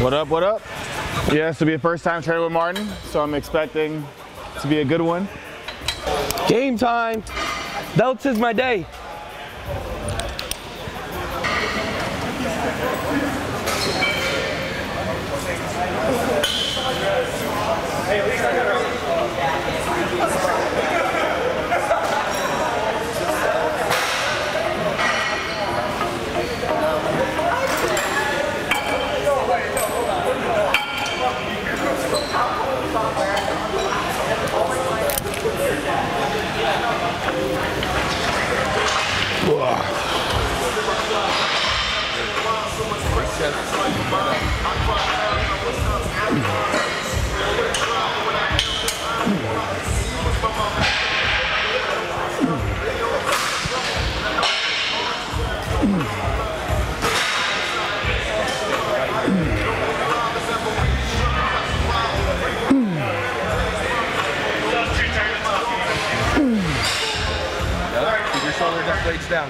What up, what up? Yeah, this will be a first time training with Martin, so I'm expecting to be a good one. Game time. Delts is my day. Your weights down.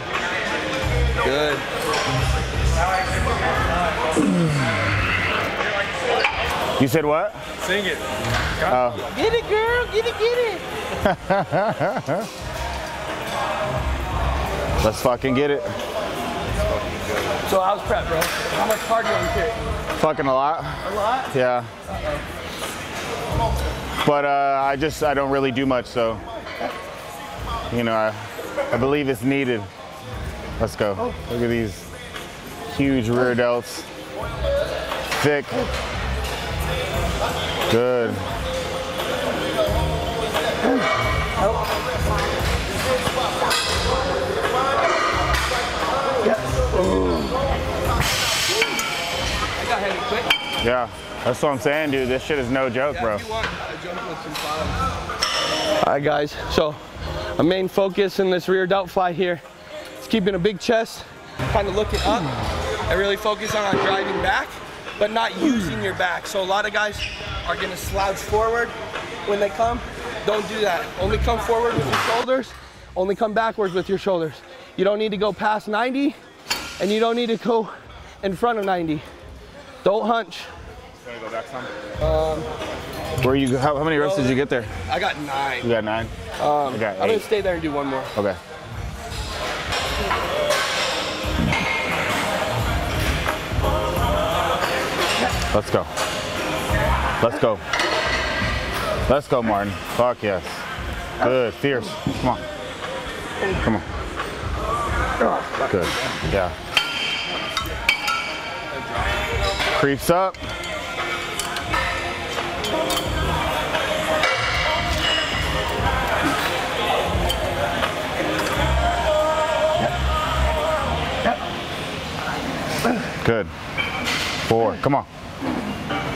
Good. You said what? Sing it. Get it, girl. Get it, get it. Let's fucking get it. So how's prep, bro? How much cardio you carry? Fucking a lot. A lot. Yeah. But uh, I just, I don't really do much, so, you know, I, I believe it's needed. Let's go. Oh. Look at these huge rear delts. Thick. Good. I got heavy quick. Yeah. That's what I'm saying, dude. This shit is no joke, bro. If you want, I jump with some files. All right, guys. So, a main focus in this rear delt fly here is keeping a big chest, kind of looking up, and really focus on, on driving back, but not using your back. So a lot of guys are gonna slouch forward when they come. Don't do that. Only come forward with your shoulders. Only come backwards with your shoulders. You don't need to go past 90, and you don't need to go in front of 90. Don't hunch. Where you? How, how many reps did you get there? I got nine. You got nine. Um, I got I'm gonna stay there and do one more. Okay. Let's go. Let's go. Let's go, Martin. Fuck yes. Good. Fierce. Come on. Come on. Good. Yeah. Creeps up. Good. Four. Come on.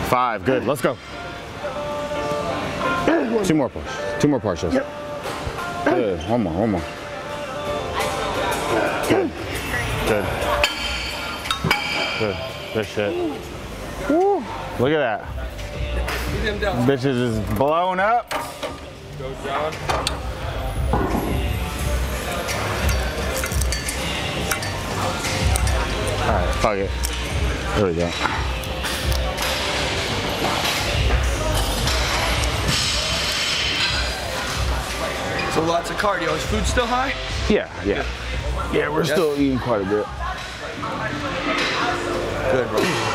Five. Good. Let's go. Two more push. Two more partials. Good. One more. One more. Good. Good. Good. Good shit. Woo. Look at that. Get them down. Bitches is blown up. Go, John. Right. Fuck it. There we go. So lots of cardio. Is food still high? Yeah. Yeah. Yeah. We're still eating quite a bit. Good, bro.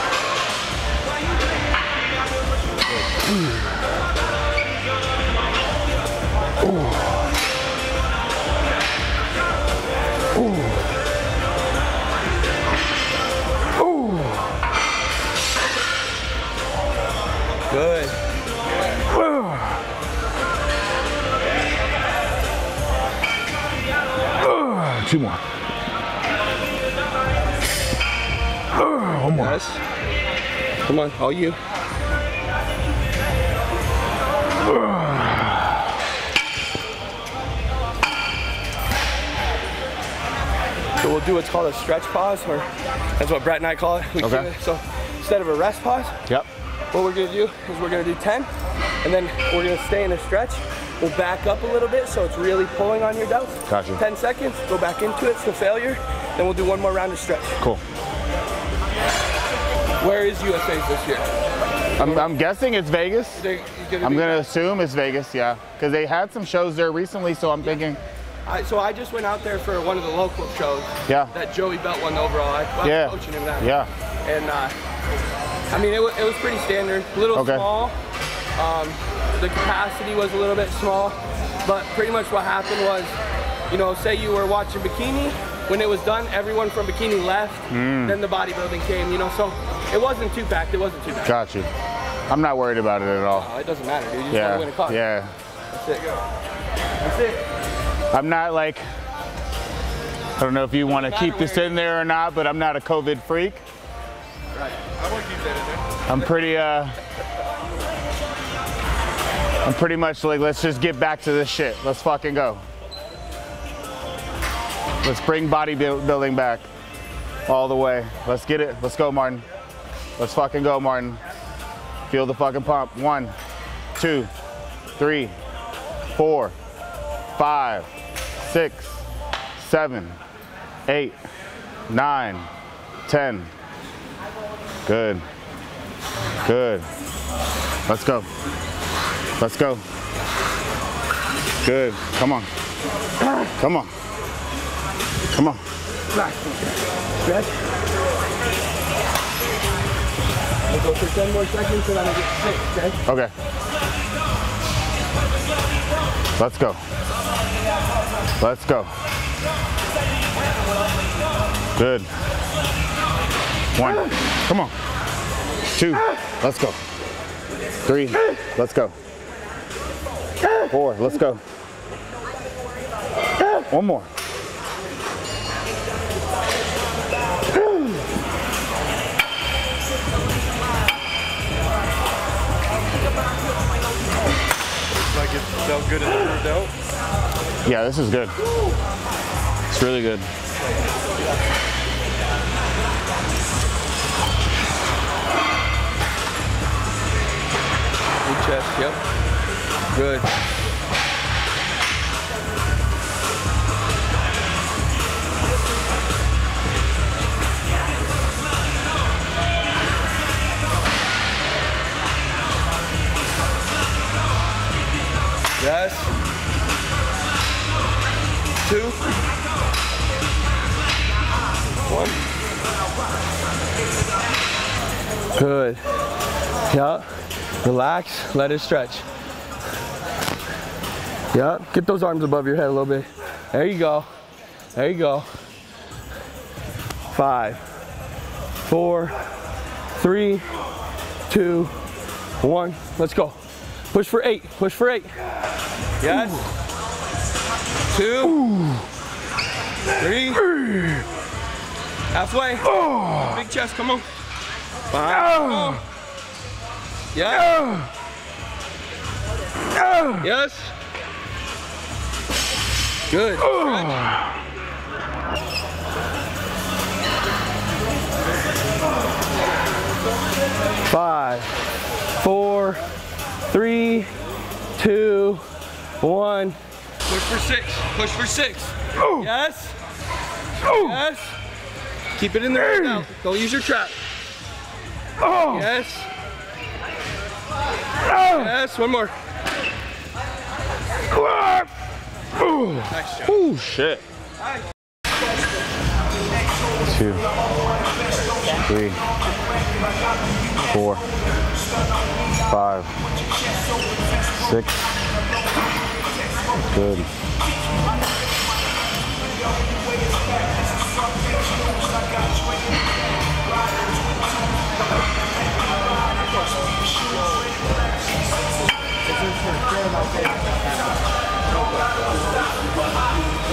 Two more. Ah, one more. Come on, all you. Ah. So we'll do what's called a stretch pause, or that's what Brett and I call it. We Okay. it- So instead of a rest pause, Yep. what we're gonna do is we're gonna do 10, and then we're gonna stay in a stretch. We'll back up a little bit so it's really pulling on your delts. Gotcha. 10 seconds, go back into it, so failure. Then we'll do one more round of stretch. Cool. Where is USA's this year? I'm, I'm guessing it's Vegas. They- I'm gonna assume it's Vegas, yeah, because they had some shows there recently. So I'm thinking, I, so I just went out there for one of the local shows. Yeah. That Joey Belt won the overall. I, I was yeah, coaching him that. yeah, And uh, I mean, it, it was pretty standard. A little Okay. small. Um, the capacity was a little bit small, but pretty much what happened was, you know, say you were watching bikini. When it was done, everyone from bikini left. Mm. Then the bodybuilding came. You know, so it wasn't too packed. It wasn't too bad. got you. I'm not worried about it at all. Oh, it doesn't matter, dude. You just Yeah, want to win a car. yeah. That's it. That's it. I'm not like, I don't know if you want to keep this in there or not, but I'm not a COVID freak. Right. I want to keep that in there. I'm pretty, uh, I'm pretty much like, let's just get back to this shit. Let's fucking go. Let's bring bodybuilding back all the way. Let's get it. Let's go, Martin. Let's fucking go, Martin. Feel the fucking pump. One, two, three, four, five, six, seven, eight, nine, ten. Good. Good. Let's go. Let's go. Good. Come on. Come on. Come on. Stretch. We'll go for 10 more seconds and then I'll get okay? Okay. Let's go. Let's go. Good. One. Come on. Two. Let's go. Three. Let's go. Four. Let's go. One more. Like it felt good in the out. Yeah, this is good. It's really good. Good chest, yep. Good. Yes. Two. One. Good. Yeah. Relax. Let it stretch. Yeah. Get those arms above your head a little bit. There you go. There you go. Five, four, three, two, one. Let's go. Push for eight. Push for eight. Yes. Two. Three. Halfway. Big chest. Come on. Five. Come on. Yeah. Yes. Good. Five, four, three, two, one. Push for six. Push for six. Yes. Yes. Keep it in there now. Don't use your trap. Oh. Yes. Ah. Yes. One more. Oh shit. Two, three, four, five, six. Good.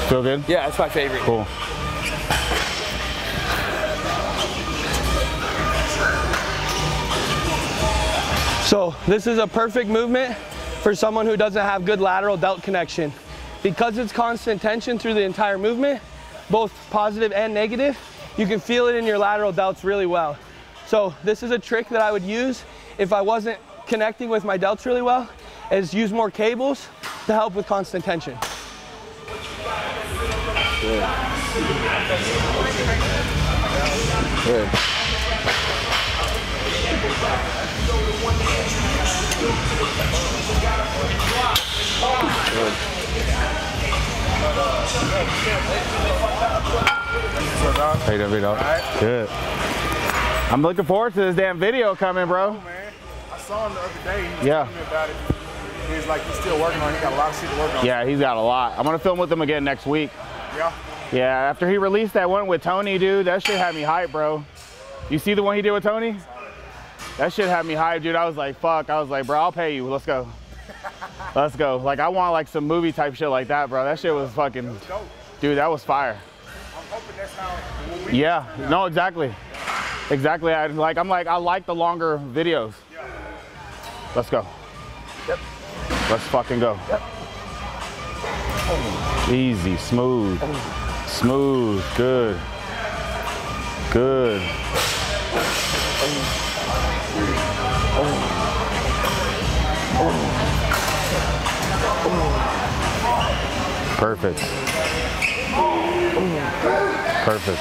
Feel good? Yeah, that's my favorite. Cool. So this is a perfect movement for someone who doesn't have good lateral delt connection. Because it's constant tension through the entire movement, both positive and negative, you can feel it in your lateral delts really well. So this is a trick that I would use if I wasn't connecting with my delts really well, is use more cables to help with constant tension. Good. Hey, there we go. Good. I'm looking forward to this damn video coming, bro. man. I saw him the other day. He was Yeah. Telling me about it. He was like, he's still working on it. He got a lot of shit to work on. Yeah, he's got a lot. I'm gonna film with him again next week. Yeah. Yeah, after he released that one with Tony, dude, that shit had me hyped, bro. You see the one he did with Tony? That shit had me hyped, dude. I was like, fuck. I was like, bro, I'll pay you. Let's go. Let's go. Like, I want like some movie type shit like that, bro. That shit was fucking, Dope. dude, that was fire. I'm hoping that's how Yeah, no, exactly. Exactly. I like, I'm like, I like the longer videos. Let's go. Let's fucking go. Easy, smooth, smooth, good, good. Perfect. Perfect.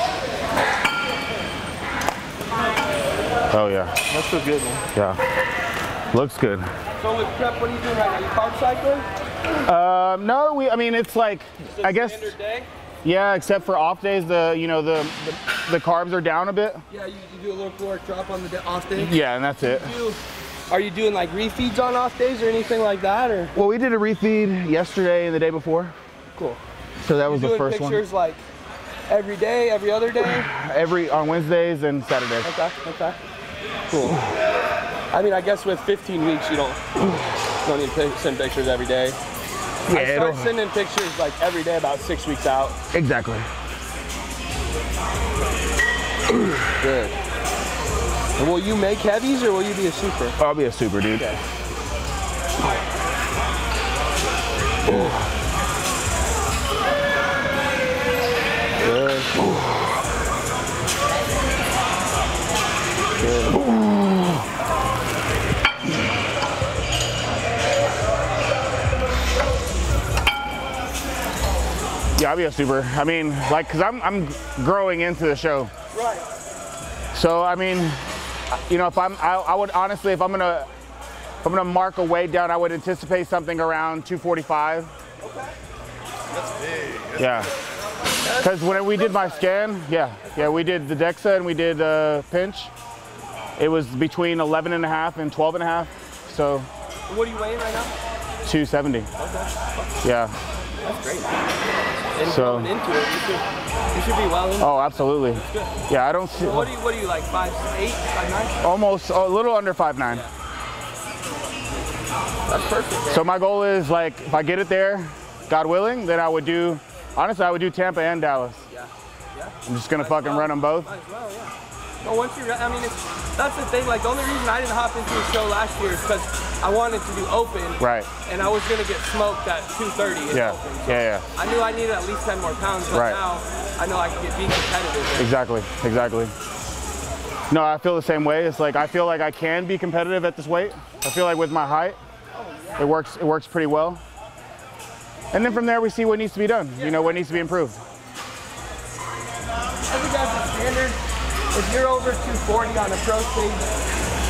Oh yeah, That's a good one. yeah. Looks good. So with prep, what are you doing right now? You carb cycling? Um, no, we. I mean, it's like, a I guess, Standard day? yeah. Except for off days, the you know the the, the carbs are down a bit. Yeah, you, you do a little caloric drop on the off day. Yeah, and that's it. Do- Are you doing like refeeds on off days or anything like that, or? Well, we did a refeed yesterday and the day before, Cool. so that was the doing first pictures like every day, every other day. Every on Wednesdays and Saturdays. Okay, okay. Cool. I mean, I guess with 15 weeks, you don't, don't need to send pictures every day. I Yeah, start it'll- sending pictures like every day about six weeks out. exactly. Good. And will you make heavies or will you be a super? Oh, I'll be a super dude. Okay. Good. Good. Yeah, I'll be a super. I mean, like, cause I'm I'm growing into the show. Right. So I mean, you know, if I'm, I, I would honestly, if I'm gonna, if I'm gonna mark a weight down, I would anticipate something around 245. That's big. yeah. Because when we did my scan, yeah, yeah, we did the DEXA and we did uh, pinch. It was between 11 and a half and 12 and a half. So What are you weighing right now? 270. Yeah. That's great. And So- into it, you should, you should be well in. Oh, absolutely. Yeah, I don't see. What are you? What are you like? Five eight, five nine? Almost a little under five nine. That's perfect. So my goal is like if I get it there, God willing, then I would do. Honestly, I would do Tampa and Dallas. Yeah. Yeah. I'm just gonna fucking run them both. Might as well, yeah. Well, once you're, I mean, it's, that's the thing. Like, the only reason I didn't hop into a show last year is because I wanted to do open. Right. And I was gonna get smoked at 2:30. Yeah. Open. Yeah. Yeah. I knew I needed at least 10 more pounds, but Right. now I know I can get be competitive. Exactly. Exactly. No, I feel the same way. It's like I feel like I can be competitive at this weight. I feel like with my height, it works. It works pretty well. And then from there, we see what needs to be done. You know, what needs to be improved. If you're over 240 on a pro stage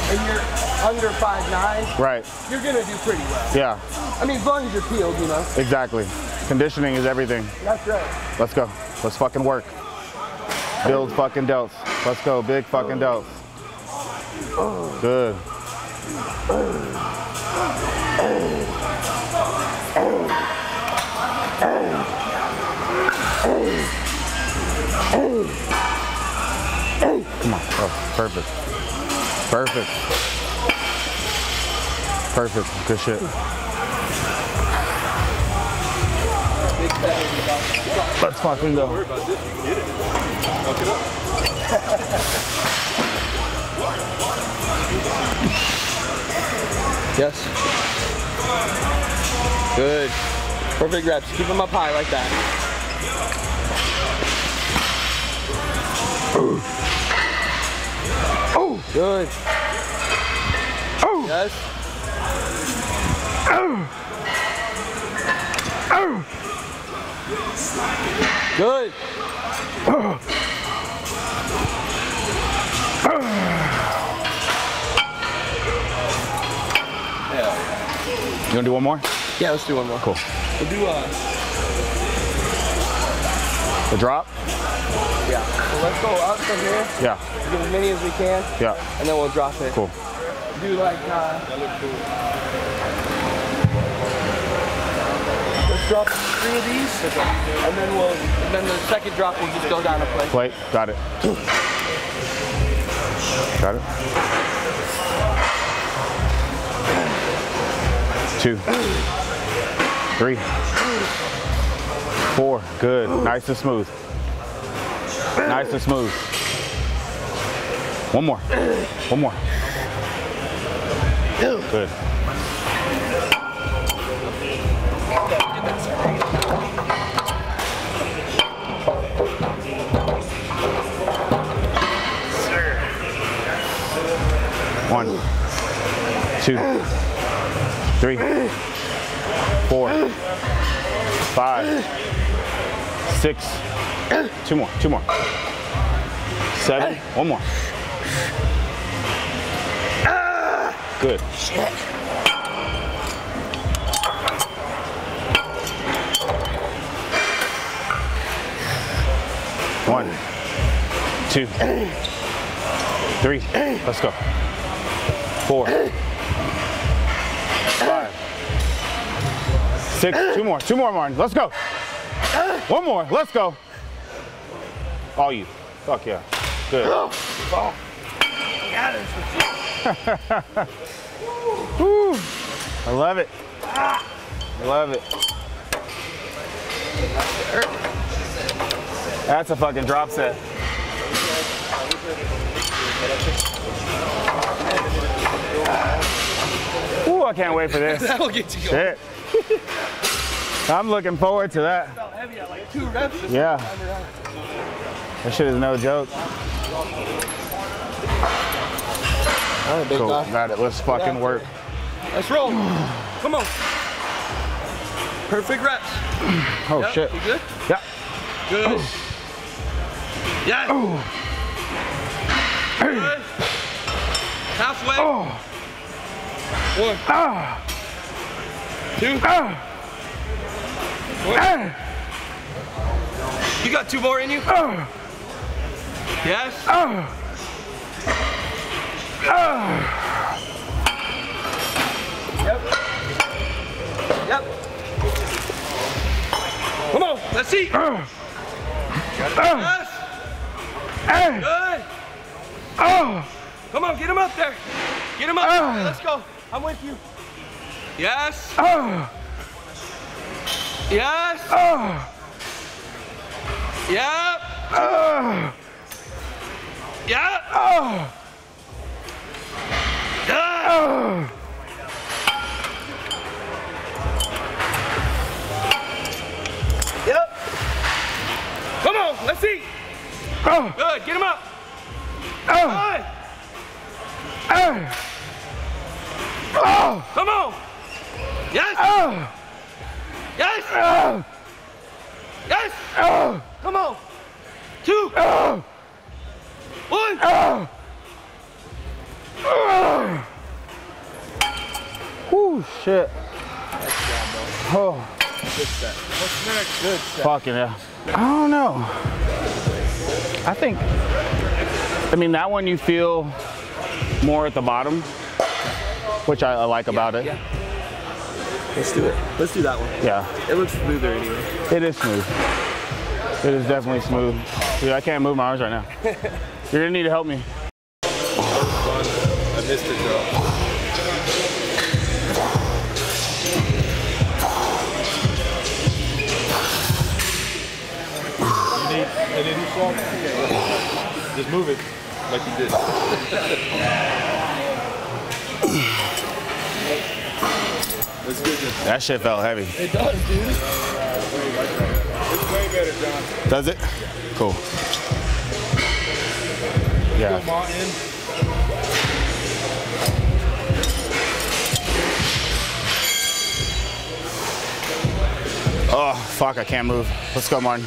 and you're under 5'9", Right. you're gonna do pretty well. Yeah. I mean, as long as you're peeled, you know. Exactly. Conditioning is everything. That's right. Let's go. Let's fucking work. Build fucking delts. Let's go. Big fucking delts. Good. Come on. Oh, perfect. Perfect. Perfect. Good shit. Let's fucking go. Yes. Good. Perfect reps. Keep them up high like that. Oh. Good. Oh. Yes. Good. Yeah. You wanna do one more? Yeah, let's do one more. Cool. We'll do uh The drop? Yeah. So let's go up from here, Yeah, get as many as we can, yeah, and then we'll drop it. cool. Do like uh That looks cool. Let's drop three of these, and then we'll, and then the second drop will just go down a plate. Plate, got it. Got it. Two, three, four. Good. Nice and smooth. Nice and smooth. One more. One more. Good. One, two, three, four, five, six. Two more, two more. Seven, one more. Good. Shit. One, two, three. Let's go. Four, five, six. Two more. Two more, Martin. Let's go. One more. Let's go. All you. Fuck yeah. Good. Woo. I love it. I love it. That's a fucking drop set. Ooh, I can't wait for this. That'll get you going. Shit. I'm looking forward to that. Felt heavy at like two reps. just Yeah. Timed it out. That shit is no joke. All right, big Cool. guy. Got it. Let's fucking work. Let's roll. Come on. Perfect reps. Oh Yep, shit. You good? Yeah. Good. Yes. Good. Halfway. One. Ah. Two. Ah. One. You got two more in you? Yes. Yep. Yep. Come on, let's see. Uh. Yes. Uh. Uh. Good. Come on, get him up there. Get him up there. Let's go. I'm with you. Yes. Yes. Yep. Yep. Yeah. oh Yep. Come on, let's see. Oh. Good, get him up. Good. Come on. Yes. Oh. Yes. Yes. Come on. Two. One. Whoo, shit. Oh. Fucking yeah. I don't know. I think, I mean, that one you feel more at the bottom, which I, I like about it. yeah. Let's do it. Let's do that one. Yeah, It looks smoother anyway. it is smooth. It is definitely smooth. Dude, I can't move my arms right now. You're gonna need to help me. I missed it though. You need any salt? Just move it like you did. That's good. John. That shit felt heavy. It does, dude. It's way better, John. Does it? Cool. Yeah. Martin. Oh, fuck, I can't move. Let's go, Martin.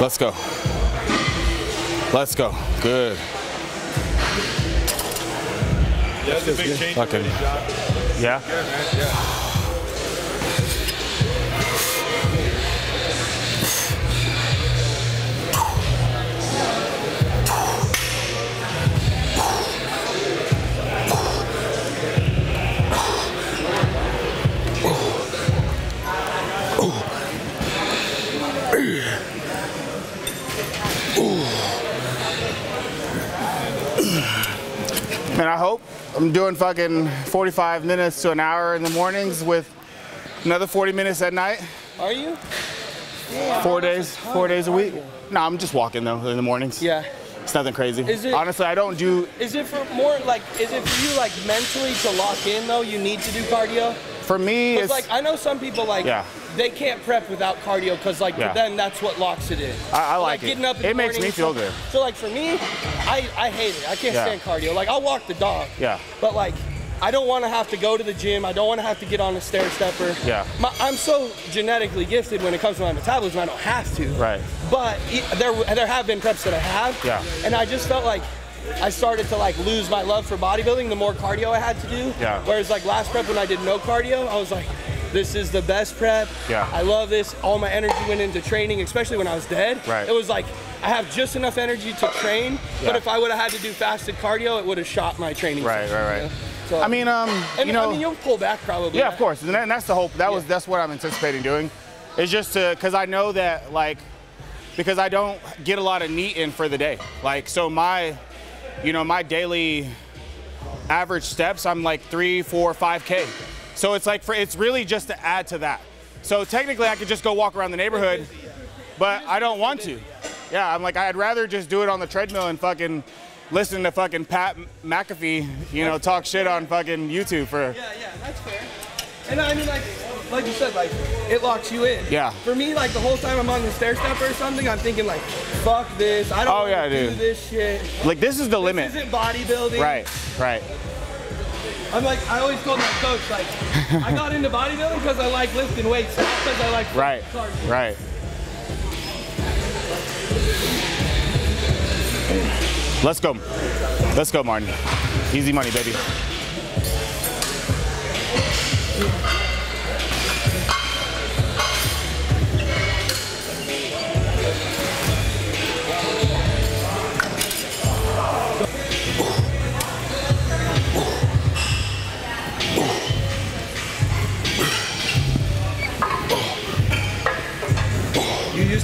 Let's go. Let's go. Good. Yeah, that's a big change. Fucking- Yeah. Yeah. I'm doing fucking 45 minutes to an hour in the mornings with another 40 minutes at night. Are you? Four days, four days a week. No, I'm just walking though in the mornings. Yeah. It's nothing crazy. Is it- Honestly, I don't do. Is it for more like? Is it for you like mentally to lock in though? You need to do cardio. For me, it's. like I know some people like Yeah. They can't prep without cardio because like Yeah. for them that's what locks it in. I- I like it. getting up It makes me feel stuff. good. So like for me, I I hate it. I can't Yeah. stand cardio. Like I'll walk the dog. Yeah. But like I don't want to have to go to the gym. I don't want to have to get on a stair stepper. Yeah. My, I'm so genetically gifted when it comes to my metabolism. I don't have to. Right. But there there have been preps that I have. Yeah. And I just felt like I started to like lose my love for bodybuilding the more cardio I had to do. Yeah. Whereas like last prep when I did no cardio, I was like, this is the best prep. Yeah. I love this. All my energy went into training, especially when I was dead. Right. It was like I have just enough energy to train, but if I would have had to do fasted cardio, it would have shot my training. Right, session, right, you right. know? So, I mean, um, and you know. I mean, you'll pull back probably. Yeah, of course, and, that- and that's the hope. That was that's what I'm anticipating doing. It's just to because I know that like because I don't get a lot of NEAT in for the day. Like so my, you know, my daily average steps I'm like three, four, five k. So it's like for it's really just to add to that. So technically I could just go walk around the neighborhood, but I don't want to. Yeah, I'm like I'd rather just do it on the treadmill and fucking listen to fucking Pat McAfee, you know, talk shit on fucking YouTube for. Yeah, yeah, that's fair. And I mean, like, like you said, like it locks you in. Yeah. For me, like the whole time I'm on the stair stepper or something, I'm thinking like, fuck this. I don't Oh, want yeah, to do dude. this shit. Like this is the limit. This isn't bodybuilding. Right, right. I'm like, I always told my coach, like, I got into bodybuilding because I like lifting weights, not because I like Right, cardio. right. Let's go. Let's go, Martin. Easy money, baby.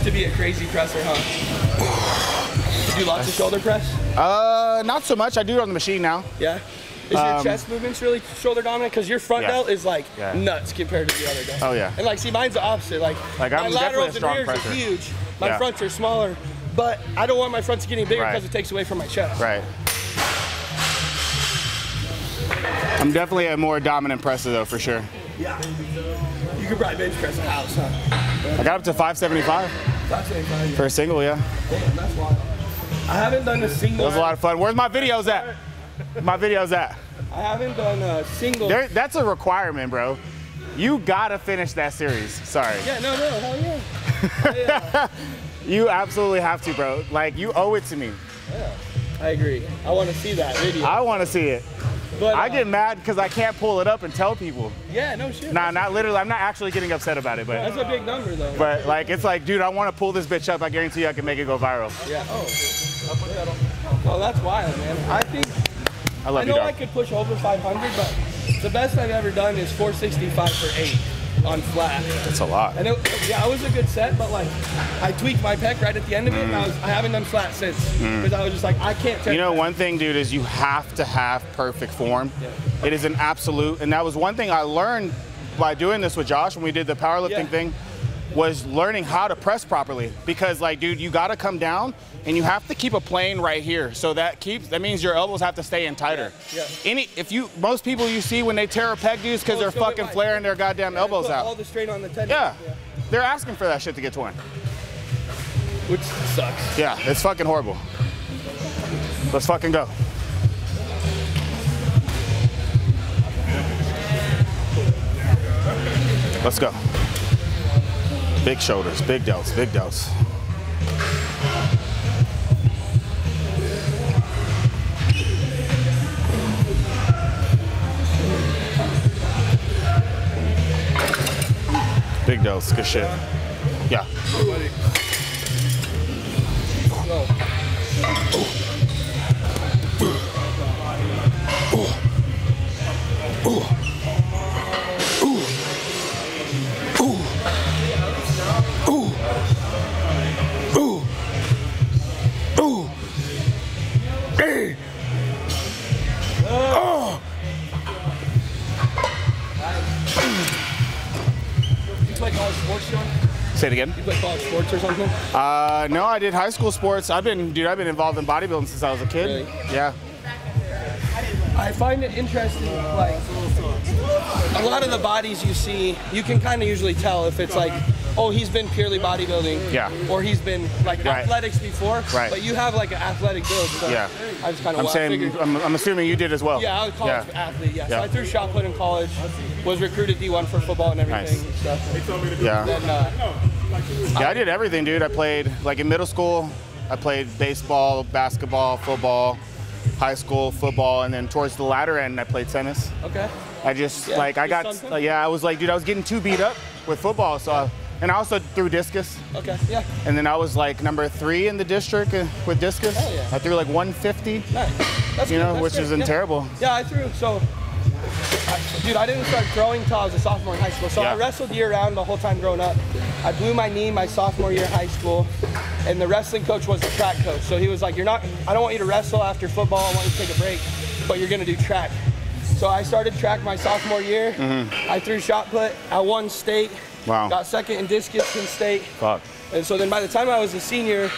To be a crazy presser, huh? You do lots of shoulder press? Uh, not so much. I do it on the machine now. Yeah. Is your Um, chest movements really shoulder dominant? Because your front Yeah. delt is like Yeah. nuts compared to the other guy. Oh, yeah. And like, see, mine's the opposite. Like, Like, my I'm laterals and rears presser. are huge. My Yeah. fronts are smaller, but I don't want my fronts getting bigger Right. because it takes away from my chest. Right. I'm definitely a more dominant presser, though, for sure. Yeah. You could probably bench press a house, huh? I got up to 575 A single, yeah. Damn, that's wild. I haven't done a single. That was a lot of fun. Where's my videos at? My videos at? I haven't done a single. There, that's a requirement, bro. You gotta finish that series. Sorry. Yeah, no, no, hell yeah. Hell yeah. You absolutely have to, bro. Like, you owe it to me. Yeah, I agree. I want to see that video. I wanna see it. But, I uh, get mad because I can't pull it up and tell people. Yeah, no shit. Nah, not literally. I'm not actually getting upset about it, but That's a big number though. but like it's like, dude, I want to pull this bitch up. I guarantee you, I can make it go viral. yeah. Oh. Oh, that's wild, man. I think I I love you, know dog. I could push over 500, but the best I've ever done is 465 for eight on flat. That's a lot. And it, yeah, it was a good set, but like I tweaked my pec right at the end of it, and I was I haven't done flat since because I was just like I can't. Mm. You know, one thing, dude, is you have to have perfect form. It is an absolute, and that was one thing I learned by doing this with Josh when we did the powerlifting Yeah. thing, was learning how to press properly. Because, like, dude, you got to come down and you have to keep a plane right here. So that keeps that means your elbows have to stay in tighter. Yeah, yeah. Any if you most people you see when they tear a pec, dudes, because Oh, they're fucking flaring their goddamn Yeah, elbows put All out. the strain on the tendon. Yeah. They're asking for that shit to get torn. Which sucks. Yeah, it's fucking horrible. Let's fucking go. Let's go. Big shoulders, big delts, big delts. Big delts, good shit. Yeah. Something? Uh, no, I did high school sports. I've been, dude, I've been involved in bodybuilding since I was a kid. Really? Yeah. I find it interesting, like a lot of the bodies you see, you can kind of usually tell if it's like, oh, he's been purely bodybuilding, Yeah. or he's been like Right. athletics before, Right. but you have like an athletic build. So Yeah. I just kind of I'm saying, figured. I'm, I'm assuming you did as well. Yeah, I was a college Yeah. athlete. Yeah. Yeah. so I threw shot put in college, was recruited D1 for football and everything. Nice. And stuff. Yeah. And uh, Yeah, I did everything, dude. I played like in middle school. I played baseball, basketball, football, high school football, and then towards the latter end, I played tennis. okay, I just Yeah, like I got something. yeah, I was like, dude, I was getting too beat up with football, so I- and I also threw discus, okay, yeah, and then I was like number three in the district uh, with discus. Hell yeah. I threw like 150, nice. That's you good, know, that's which good, isn't yeah. terrible. Yeah, I threw. So, dude, I didn't start throwing until I was a sophomore in high school. So I wrestled year round the whole time growing up. I blew my knee my sophomore year of high school, and the wrestling coach was the track coach. So he was like, "You're not. I don't want you to wrestle after football. I want you to take a break, but you're gonna do track." So I started track my sophomore year. I threw shot put. I won state. Mm-hmm. Wow. Got second in discus in state. Fuck. And so then by the time I was a senior,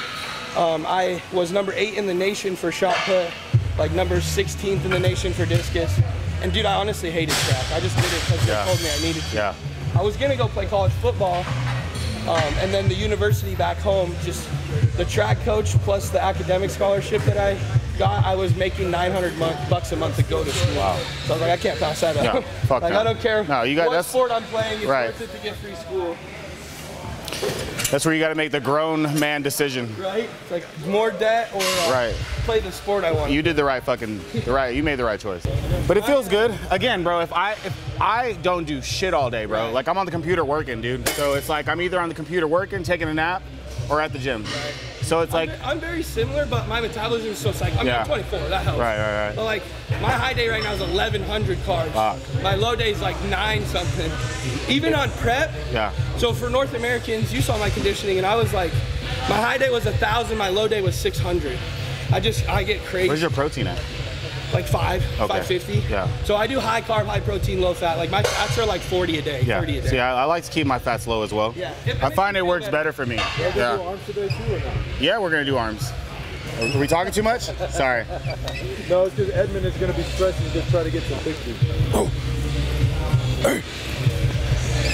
um, I was number eight in the nation for shot put, like number 16th in the nation for discus. And dude, I honestly hated track. I just did it because Yeah. they told me I needed to. Yeah. I was gonna go play college football, um, and then the university back home, just the track coach plus the academic scholarship that I got, I was making 900 month, bucks a month to go to school. Wow. So I was like, I can't pass that up. No, fuck like no. I don't care No, you got- what that's- sport I'm playing. It's Right. worth it to get free school. That's where you got to make the grown man decision. Right? It's like more debt or uh, Right. play the sport I want. You did the right fucking the right. You made the right choice. But it feels good. Again, bro. If I if I don't do shit all day, bro. Like I'm on the computer working, dude. So it's like I'm either on the computer working, taking a nap, or at the gym. So it's like I'm very similar, but my metabolism is so psych. I mean, Yeah. I'm 24. That helps. Right, right, right. But like, my high day right now is 1,100 carbs. My low day is like nine something. Even on prep. yeah. So for North Americans, you saw my conditioning, and I was like, my high day was a thousand, my low day was 600. I just, I get crazy. Where's your protein at? Like five, Okay. 550. Yeah. So I do high carb, high protein, low fat. Like my fats are like 40 a day, Yeah. 30 a day. See, I, I like to keep my fats low as well. Yeah. It I find it works better. better for me. Y'all gonna do Yeah. arms today too or not? Yeah, we're gonna do arms. Are we talking too much? Sorry. No, it's because Edmund is gonna be stressing to try to get some pictures. Oh.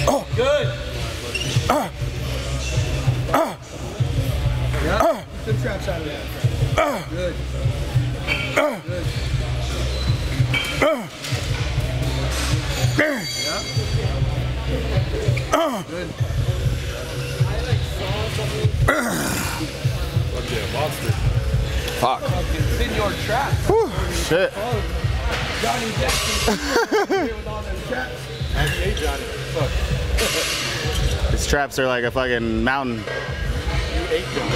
Oh. Good. Ah. Ah. Yeah. Some traps out of that. Good. Ah. Good. Good. Yeah, monster. Fuck. It's in your trap. Shit. Johnny Jackson. here with all them traps. Fuck. Are like a fucking mountain. You ate them.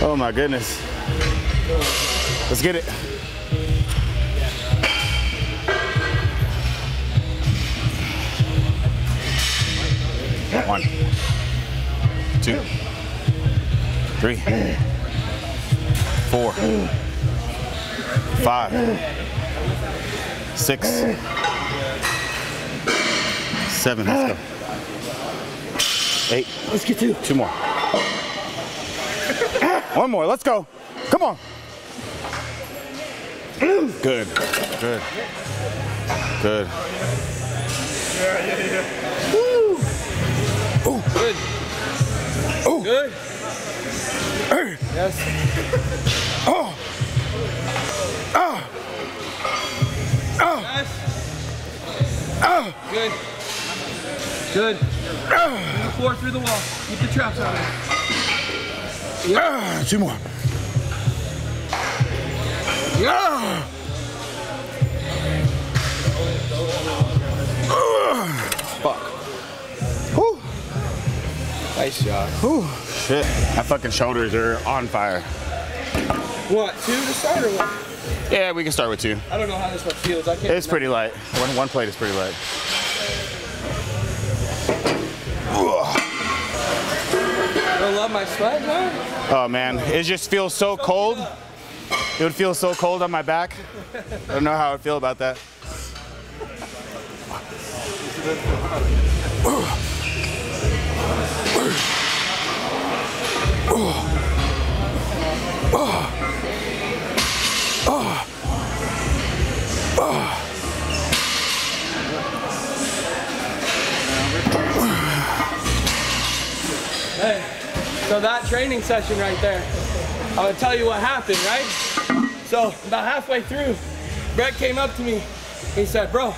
Oh my goodness. Let's get it. One, two, three, four, five, six, seven. Let's go. Eight. Let's get two. Two more. One more. Let's go. Come on. Good. Good. Good. Good. Good. Yes. Oh. Oh. Oh. Yes. Oh. Good. Good. Through the floor, through the wall. Keep the traps out of it. Ah, two more. Ah. Fuck. Nice job. Shit, my fucking shoulders are on fire. What, two to start or what? Yeah, we can start with two. I don't know how this one feels. I can't. It's pretty light. One, one plate is pretty light. Don't love my sweat, man. Oh man, it just feels so cold. It would feel so cold on my back. I don't know how I would feel about that. Hey, so that training session right there, I'm gonna tell you what happened, right? So about halfway through, Brett came up to me. He said, bro,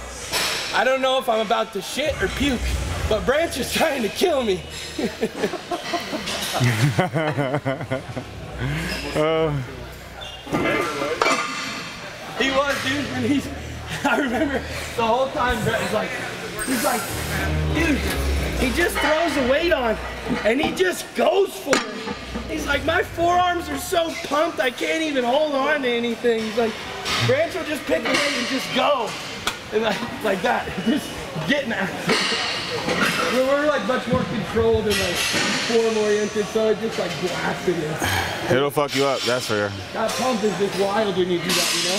I don't know if I'm about to shit or puke, but Branch is trying to kill me. Uh. He was, dude, and he's, I remember the whole time Brett was like, he's like, dude, he just throws the weight on and he just goes for it. He's like, my forearms are so pumped, I can't even hold on to anything. He's like, Branch will just pick it up and just go. And like, like that, getting at. We're, we're like much more controlled and like form oriented, so it just like blasted it. It'll fuck you up, that's fair. That pump is just wild when you do that, you know?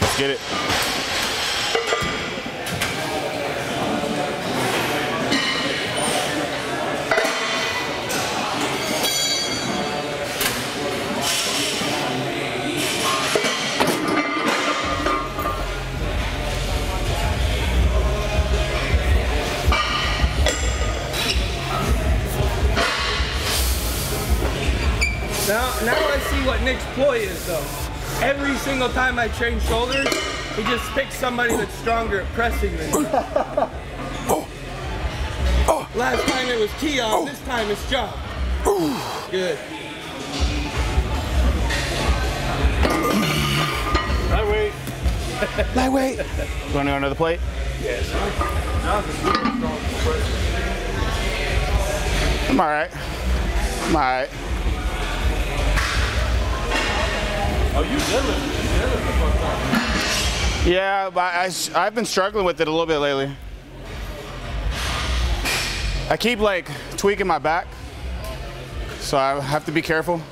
Let's get it. Nick's ploy is though. Every single time I train shoulders, he just picks somebody that's stronger at pressing than me. Last time it was Keon, this time it's John. Good. Lightweight. Lightweight. You wanna go under the plate? I'm alright. I'm alright. Oh, you deadlift. You the fuck up. Yeah, but I, I've been struggling with it a little bit lately. I keep like tweaking my back, so I have to be careful.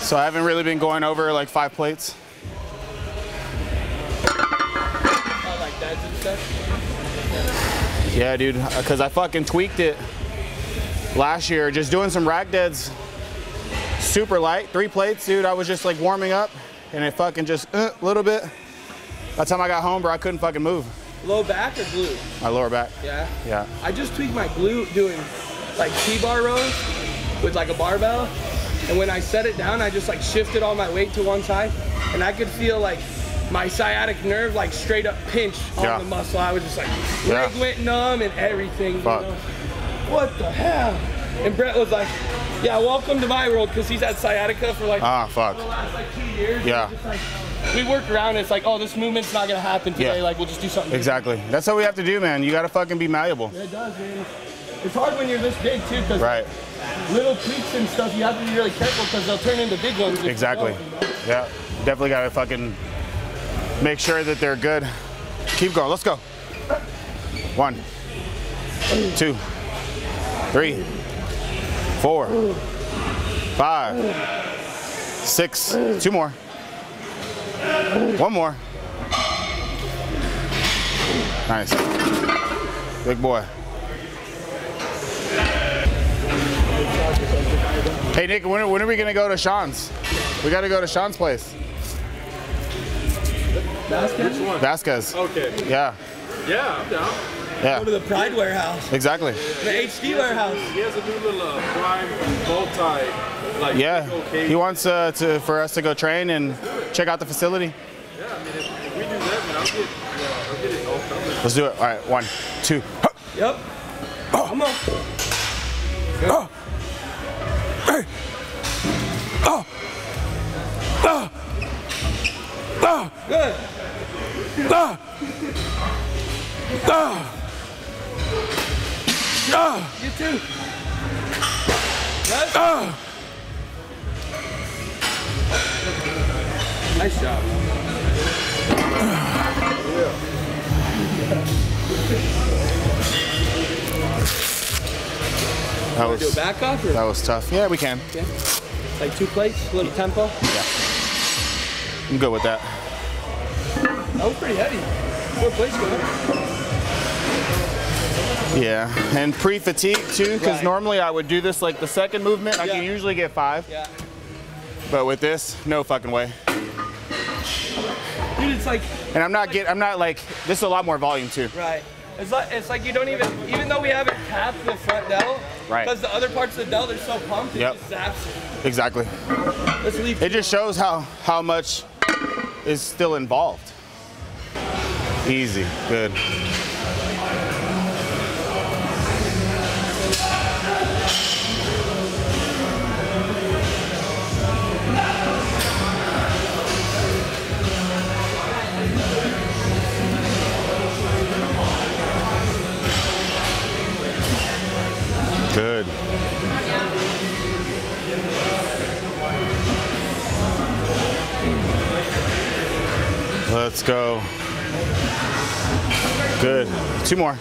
So I haven't really been going over like five plates. Yeah, dude, uh, because I fucking tweaked it last year, just doing some rack deads, super light, three plates, dude. I was just like warming up, and it fucking just a little bit. By the time I got home, bro, I couldn't fucking move. Low back or glute? My lower back. Yeah. Yeah. I just tweaked my glute doing like T-bar rows with like a barbell. And when I set it down, I just like shifted all my weight to one side. And I could feel like my sciatic nerve like straight up pinch on Yeah. the muscle. I was just like, Yeah. leg went numb and everything. Fuck. You know? What the hell? And Brett was like, yeah, welcome to my world because he's had sciatica for like Ah, fuck. the last like two years. Yeah. And it's just, like, we work around it. It's like, oh, this movement's not gonna happen today. Yeah. Like we'll just do something. different. Exactly. That's what we have to do, man. You gotta fucking be malleable. It does, man. It's hard when you're this big too, because Right. little tweaks and stuff, you have to be really careful because they'll turn into big ones. Exactly. don't, you know? Yeah. Definitely gotta fucking make sure that they're good. Keep going. Let's go. One, two, three, four, five, six. Two more. One more. Nice. Big boy. Hey Nick, when are, when are we gonna go to Sean's? We gotta go to Sean's place. Vasquez. Okay. Yeah. Yeah, I'm down. Yeah. Go to the Pride warehouse, Exactly. the HD warehouse. He has a new little uh, prime multi, like Yeah. big. He wants uh, to for us to go train and check out the facility. Yeah, I mean, if, if we do that, man, I'll get, uh, I'll get it all covered. Let's do it. All right. One, two. Yep. Oh. Come on. Good. Uh, you too. Yes. Nice job. Yeah. That was, back off or? that was tough. Yeah, we can. Okay. Like two plates, a little tempo? Yeah. I'm good with that. That was pretty heavy. Four plates going. Yeah, and pre-fatigue too, because Right. normally I would do this like the second movement. I Yeah. can usually get five, Yeah. but with this, no fucking way. Dude, it's like, And I'm not get. I'm not like. This is a lot more volume too. right. It's like, it's like you don't even, even though we haven't tapped the front delt, Right. because the other parts of the delt are so pumped, it Yep. just zaps it. Exactly. Let's leave. It just shows how how much is still involved. Easy. Good. Good. Let's go. Good. Two more.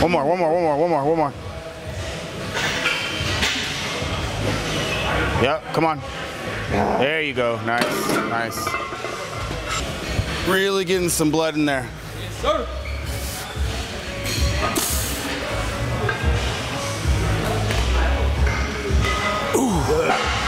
One more, one more, one more, one more, one more. Yep, come on. There you go. Nice, nice. Really getting some blood in there. Sir. Good.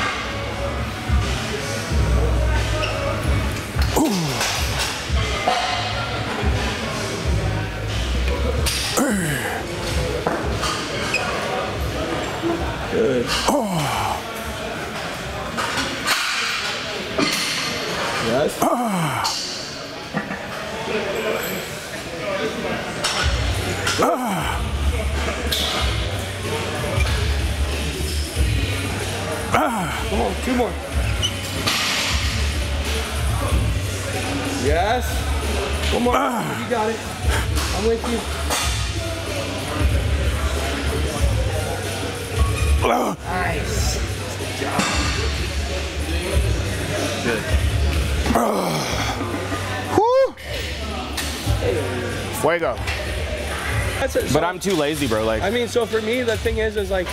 It. But I'm too lazy, bro. Like, I mean, so for me, the thing is, is like,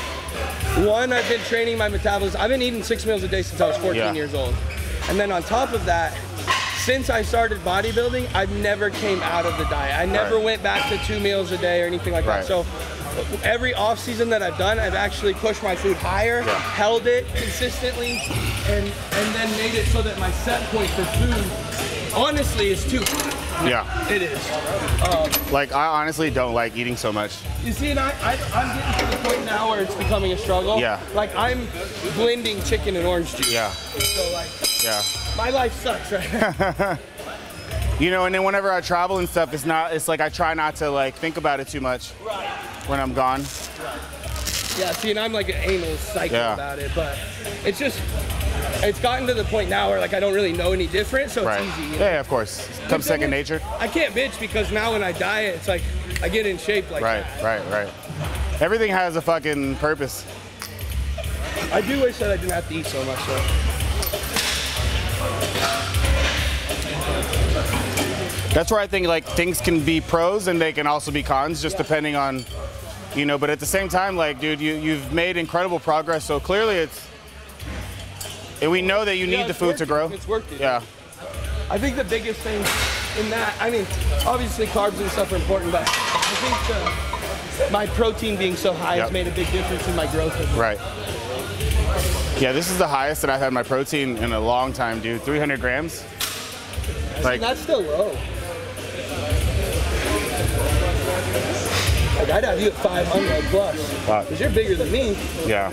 one, I've been training my metabolism. I've been eating six meals a day since I was 14 Yeah. years old. And then on top of that, since I started bodybuilding, I've never came out of the diet. I never Right. went back to two meals a day or anything like Right. that. So every off season that I've done, I've actually pushed my food higher, held it consistently, and and then made it so that my set point for food, honestly, is two. Yeah. It is. Um, like, I honestly don't like eating so much. You see, and I, I, I'm getting to the point now where it's becoming a struggle. Yeah. Like I'm blending chicken and orange juice. Yeah. So like, Yeah. my life sucks right now. You know, and then whenever I travel and stuff, it's not, it's like I try not to like think about it too much right. when I'm gone. Yeah. See, and I'm like an anal psycho Yeah. about it, but it's just, it's gotten to the point now where like I don't really know any different, so Right. it's easy. you know? Yeah, of course. Comes second nature. I can't bitch because now when I diet, it's like I get in shape like Right, right, right. Everything has a fucking purpose. I do wish that I didn't have to eat so much though. That's where I think like things can be pros and they can also be cons, just depending on, you know. But at the same time, like, dude, you you've made incredible progress. So clearly, it's, and we know that you need Yeah, the it's food to grow. It's working. Yeah, I think the biggest thing in that, I mean, obviously carbs and stuff are important, but I think the, my protein being so high Yep. has made a big difference in my growth. right. Yeah, this is the highest that I've had my protein in a long time, dude. 300 grams. Like, that's still low. Like I'd have you at 500 plus, because you're bigger than me. yeah.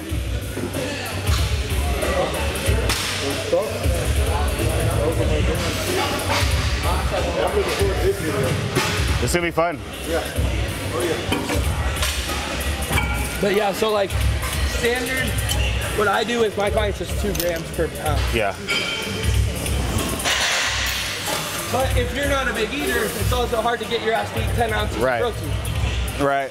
It's gonna be fun. Yeah. But yeah, so like standard, what I do with my clients is two grams per pound. Yeah. But if you're not a big eater, it's also hard to get your ass to eat 10 ounces Right. of protein. Right.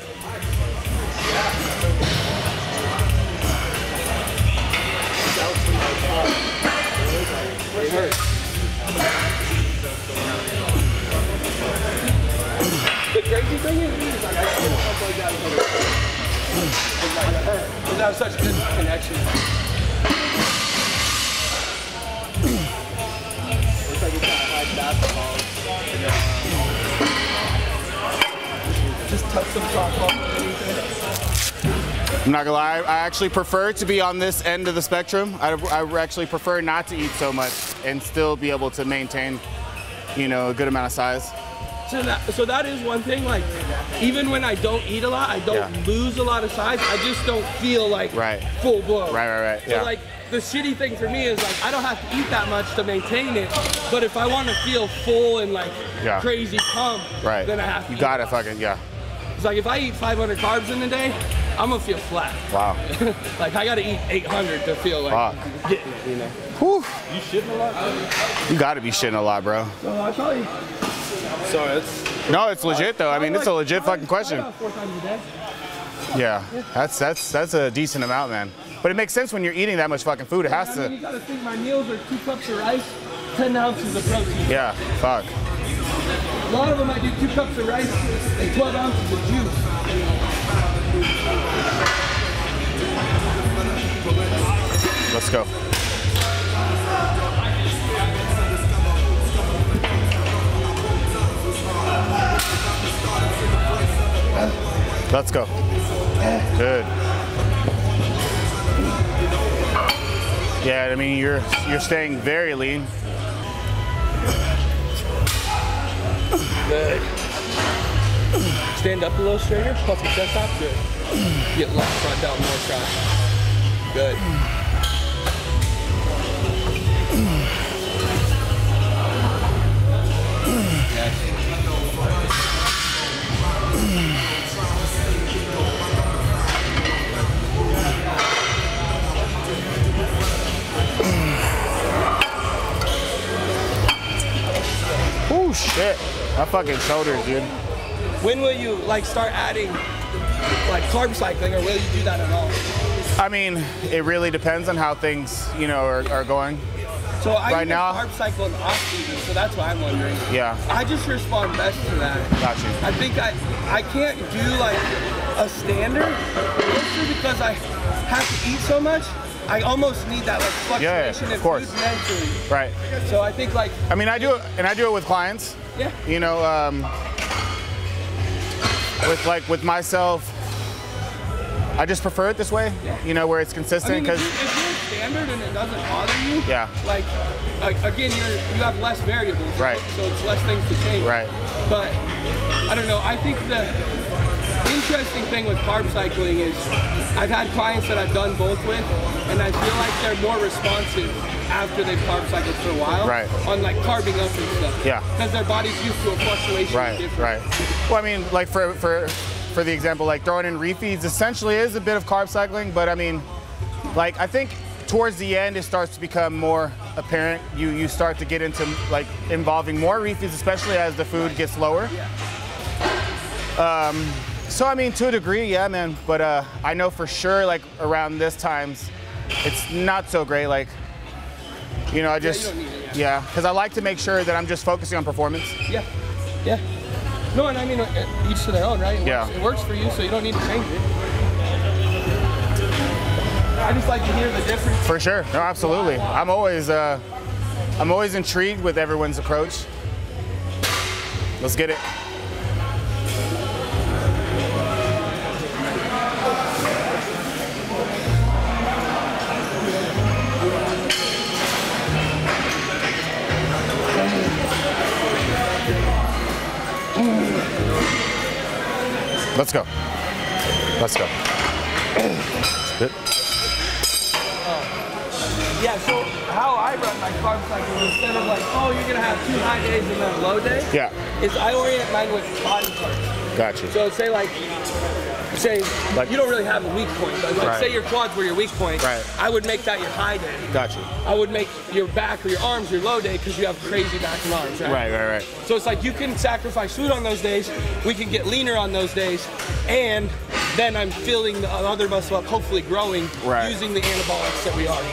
The crazy thing is, like I like that. Like, such connection. I'm not gonna lie. I actually prefer to be on this end of the spectrum. I, I actually prefer not to eat so much and still be able to maintain, you know, a good amount of size. So that, so that is one thing. Like, even when I don't eat a lot, I don't Yeah. lose a lot of size. I just don't feel like Right. full blown. Right, right, right. So Yeah. like the shitty thing for me is like I don't have to eat that much to maintain it. But if I want to feel full and like Yeah. crazy pump, Right. then I have to. You gotta fucking yeah. It's like if I eat 500 carbs in a day, I'm gonna feel flat. Wow. like I gotta eat 800 to feel like getting it, you know. Whew. You shitting a lot? You gotta be shitting a lot, bro. So I probably. So it's No, it's legit though. I mean, it's a legit fucking question. Four times a day. Yeah. That's that's that's a decent amount, man. But it makes sense when you're eating that much fucking food. It has I mean, you gotta think my meals are two cups of rice, 10 ounces of protein. Yeah. Fuck. A lot of them I do two cups of rice and 12 ounces of juice. Let's go. Let's go. Good. Yeah, I mean you're you're staying very lean. Good. Stand up a little straighter, puff your chest out. Good. Get left front down more try. Good. Oh shit. My fucking shoulders, dude. When will you like start adding like carb cycling, or will you do that at all? I mean, it really depends on how things, you know, are, are going. So I Right now- carb cycle in off season, so that's why I'm wondering. Yeah. I just respond best to that. Got you. I think I I can't do like a standard mostly because I have to eat so much. I almost need that like fluctuation Yeah, yeah, of course. food mentally. Right. So I think like I mean, I do it, and I do it with clients. Yeah, You know, um, with like with myself, I just prefer it this way. You know, where it's I consistent mean because if, you, if you're standard and it doesn't bother you, Yeah. Like like, again, you're you have less variables. Right. So it's less things to change. Right. But I don't know. I think the interesting thing with carb cycling is I've had clients that I've done both with, and I feel like they're more responsive after they've carb cycled for a while. Right. On like carbing up and stuff. Yeah. Because their body's used to a fluctuation. right, different. right. Well, I mean, like for for for the example, like throwing in refeeds essentially is a bit of carb cycling, but I mean, like I think towards the end it starts to become more apparent. You you start to get into like involving more refeeds, especially as the food gets lower. Yeah. Um, so I mean, to a degree, yeah, man. But uh, I know for sure, like around this times, it's not so great. Like, you know, I just don't need it, yeah, because I like to make sure that I'm just focusing on performance. Yeah. Yeah. No, and I mean, uh, each to their own, right? It Yeah. Works, it works for you, so you don't need to change it. I just like to hear the difference. For sure. No, absolutely. I'm always uh, I'm always intrigued with everyone's approach. Let's get it. Let's go. Let's go. Good. Yeah, so how I run my carb cycle instead of like, oh, you're gonna have two high days and then a low day, Yeah. is I orient mine with body parts. Gotcha. So say like saying Like- you don't really have a weak point. But like Right. say your quads were your weak point. Right. I would make that your high day. Gotcha. I would make your back or your arms your low day because you have crazy back and arms, right? Right, right, right. So it's like you can sacrifice food on those days. We can get leaner on those days, and then I'm filling the other muscle up, hopefully growing Right. using the anabolics that we are.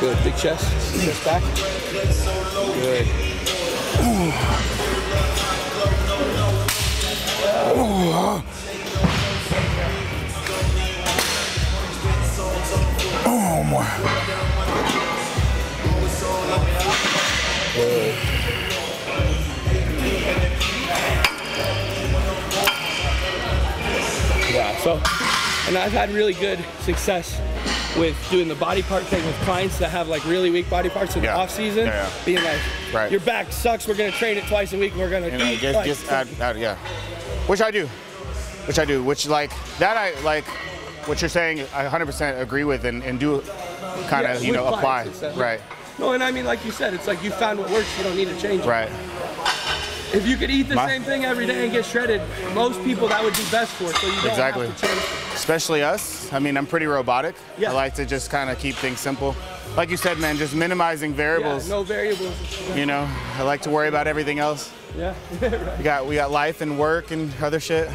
Good, big chest, chest back. Good. Oh my. Yeah. So, and I've had really good success with doing the body part thing with clients that have like really weak body parts in Yeah. the off season, Yeah, yeah. being like, Right. your back sucks. We're gonna train it twice a week. We're gonna You know, eat. just, like, just add, add, yeah. Which I do. Which I do. Which like that I like. What you're saying, I 100% agree with and, and do kind of Yeah, you know apply. clients, it's that- Right. No, and I mean, like you said, it's like you found what works. You don't need to change it. Right. If you could eat the My- same thing every day and get shredded, most people that would be best for. So you don't Exactly. have to change. Especially us. I mean, I'm pretty robotic. Yeah. I like to just kind of keep things simple. Like you said, man, just minimizing Yeah, variables. no variables. You know, I like to worry about everything else. Yeah. We got we got life and work and other shit.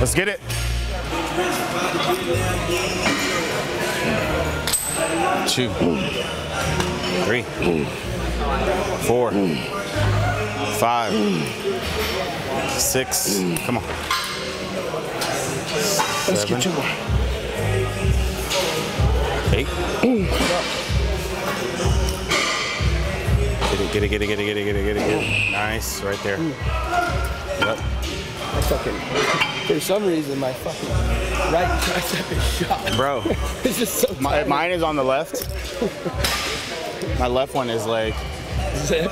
Let's get it. Two, three, four, five, six. Come on. Let's get Seven. two more. Eight. Get it, get it, get it, get it, get it, get it, get it, get it. Nice, right there. Mm. Yep. I fucking, for some reason, my fucking right tricep is shot. Bro, It's just so my, mine is on the left. My left one is like, Zip.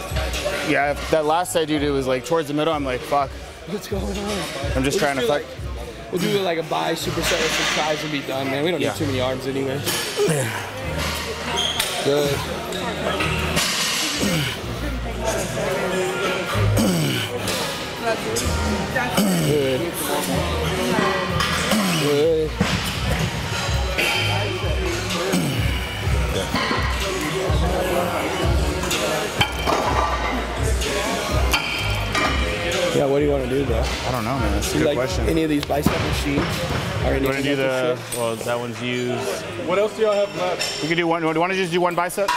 yeah, that last I did, it was like towards the middle. I'm like, fuck. What's going on? I'm just We'll trying to fuck. like, we'll do like a bi superset with some tries and be done, man. We don't Yeah. need too many arms anyway. Good. Good. Good. Yeah, what do you want to do, bro? I don't know, man. That's a good like question. any of these bicep machines? Or any You want to do the, shit? well, that one's used. What else do y'all have left? We could do one. Do you want to just do one bicep?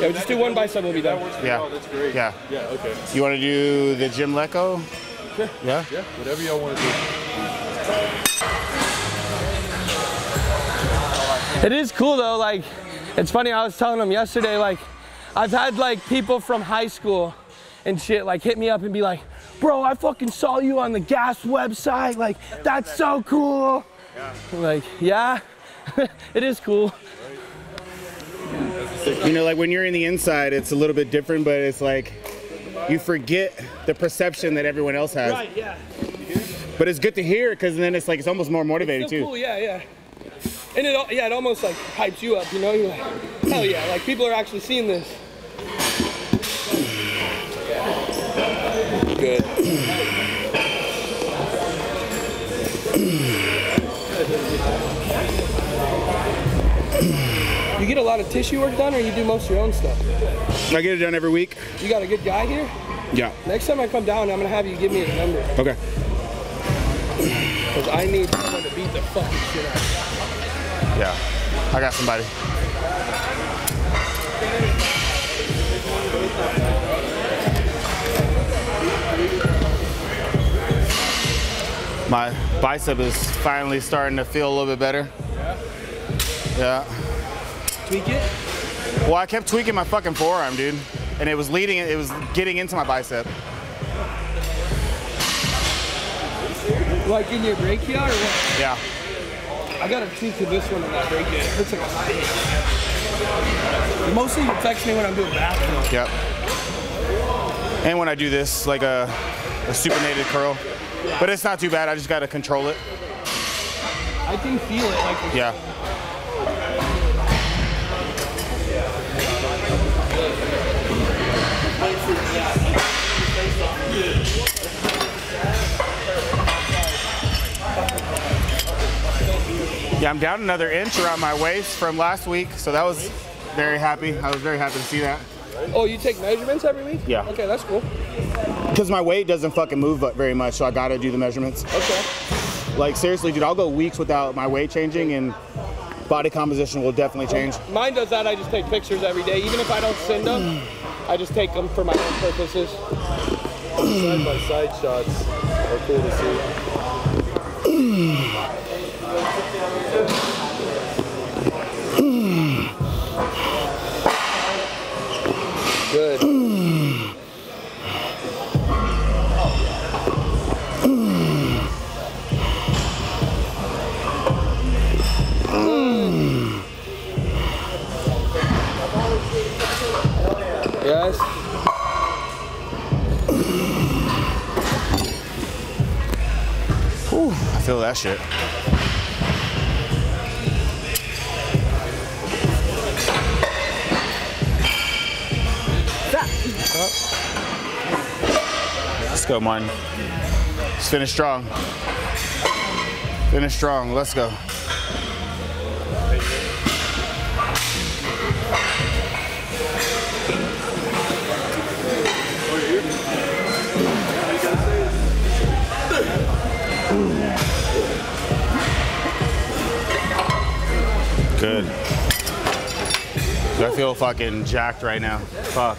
Yeah, just do one bicep, we'll be done. Yeah. Oh, that's great. Yeah. Yeah, okay. You want to do the Jim Lecco? Sure. Yeah? Yeah, whatever y'all want to do. It is cool though, like, it's funny, I was telling them yesterday, like, I've had like people from high school and shit like hit me up and be like, bro, I fucking saw you on the GASP website, like, that's so cool. I'm like, yeah, it is cool. You know, like when you're in the inside, it's a little bit different, but it's like you forget the perception that everyone else has. Right, yeah. But it's good to hear because then it's like it's almost more motivating Still too. cool, yeah, yeah. And it, yeah, it almost like hypes you up, you know? You're like, hell yeah, like people are actually seeing this. Good. You get a lot of tissue work done or you do most of your own stuff? I get it done every week. You got a good guy here? Yeah. Next time I come down, I'm gonna have you give me his number. Okay. Because I need someone to beat the fucking shit out of me. Yeah. I got somebody. My bicep is finally starting to feel a little bit better. Yeah. Yeah. Tweak it? Well, I kept tweaking my fucking forearm, dude, and it was leading. It was getting into my bicep. Like in your brachia or what? Yeah. I got a tweak to this one in that brachia. It hurts like a It mostly affects me when I'm doing back. Yep. And when I do this, like a, a supinated curl, but it's not too bad. I just got to control it. I can feel it like Yeah. Yeah, I'm down another inch around my waist from last week, so that was very happy. I was very happy to see that. Oh, you take measurements every week? Yeah. Okay, that's cool. Because my weight doesn't fucking move very much, so I gotta do the measurements. Okay. Like seriously, dude, I'll go weeks without my weight changing, and body composition will definitely change. Mine does that. I just take pictures every day. Even if I don't send them, I just take them for my own purposes. Side by side shots are cool to see. Good. Yes. I feel that shit. Go, Martin. Let's finish strong. Finish strong. Let's go. Good. I feel fucking jacked right now. Fuck.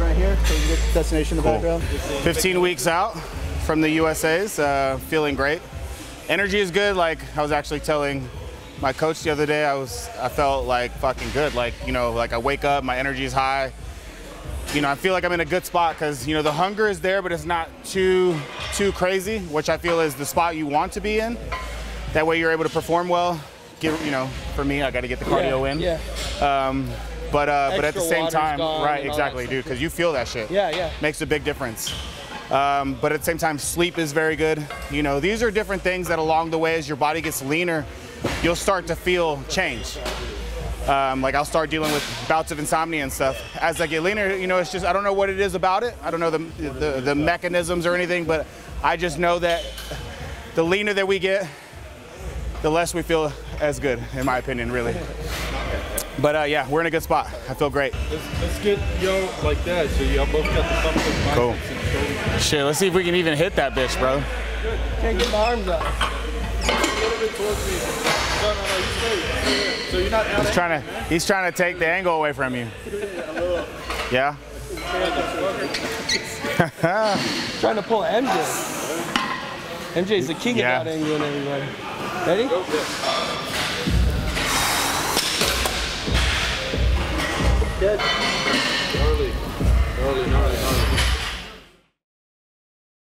right here, so you get destination in the Cool. background. 15 weeks out from the USA's, uh, feeling great. Energy is good. Like I was actually telling my coach the other day, I was I felt like fucking good. Like you know, like I wake up, my energy is high. You know, I feel like I'm in a good spot because you know the hunger is there, but it's not too too crazy, which I feel is the spot you want to be in. That way you're able to perform well. Get you know, for me, I got to get the cardio in. Yeah. Um, but uh, but at the same time, right? and all that Exactly, dude, because you feel that shit Yeah, yeah. makes a big difference. Um, but at the same time, sleep is very good. You know, these are different things that along the way, as your body gets leaner, you'll start to feel change. Um, like I'll start dealing with bouts of insomnia and stuff. As I get leaner, you know, it's just I don't know what it is about it. I don't know the the, the mechanisms or anything, but I just know that the leaner that we get, the less we feel as good, in my opinion, really. But uh, yeah, we're in a good spot. I feel great. Let's, let's get yo like that. So y'all both got the thumbs up. Cool. biceps and shoulders. Shit, let's see if we can even hit that bitch, bro. Can't get my arms up. A little bit towards me. No, no, no. So you're not out. He's trying to he's trying to take the angle away from you. Yeah. Trying to pull MJ. MJ's the king Yeah. of that angle and everybody. Ready? Go, Good. Gnarly. Gnarly, gnarly.